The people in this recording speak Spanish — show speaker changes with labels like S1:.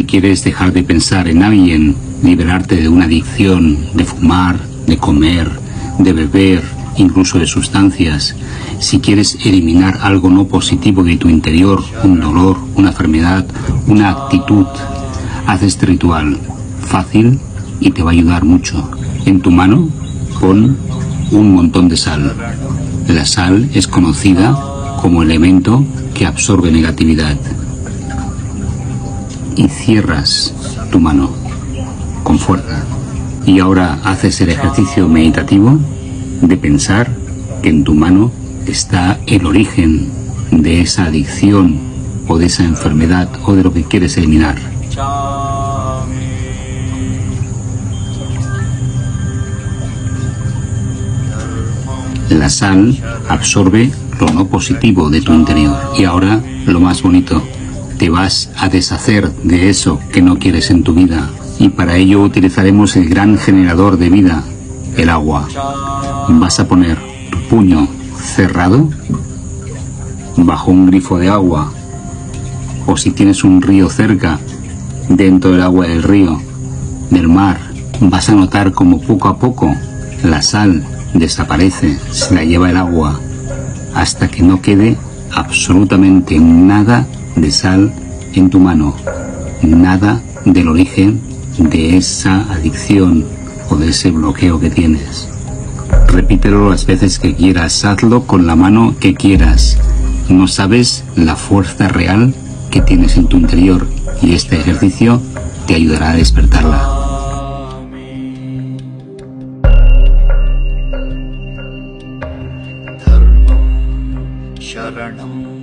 S1: Si quieres dejar de pensar en alguien, liberarte de una adicción, de fumar, de comer, de beber, incluso de sustancias, si quieres eliminar algo no positivo de tu interior, un dolor, una enfermedad, una actitud, haz este ritual fácil y te va a ayudar mucho. En tu mano pon un montón de sal. La sal es conocida como elemento que absorbe negatividad. Y cierras tu mano con fuerza. Y ahora haces el ejercicio meditativo de pensar que en tu mano está el origen de esa adicción o de esa enfermedad o de lo que quieres eliminar. La sal absorbe lo no positivo de tu interior. Y ahora, lo más bonito, te vas a deshacer de eso que no quieres en tu vida. Y para ello utilizaremos el gran generador de vida, el agua. Vas a poner tu puño cerrado bajo un grifo de agua o si tienes un río cerca dentro del agua del río, del mar, vas a notar como poco a poco la sal desaparece, se la lleva el agua, hasta que no quede absolutamente nada de sal en tu mano. Nada del origen de esa adicción o de ese bloqueo que tienes. Repítelo las veces que quieras, hazlo con la mano que quieras. No sabes la fuerza real que tienes en tu interior y este ejercicio te ayudará a despertarla. शरणम्